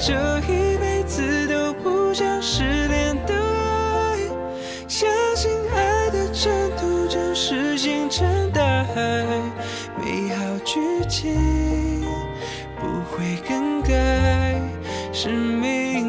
这一辈子都不想失联的爱相信爱的征途就是星辰大海美好剧情不会更改是命